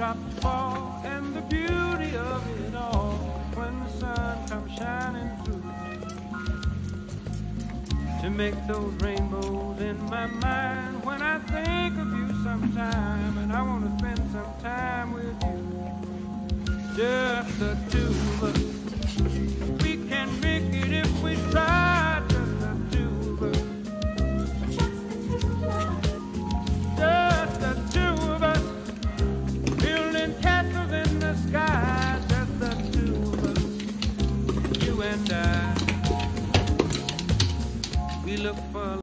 raindrops fall and the beauty of it all when the sun comes shining through. To make those rainbows in my mind when I think of you sometime and I want to spend some time with you. Just the two and I. We look for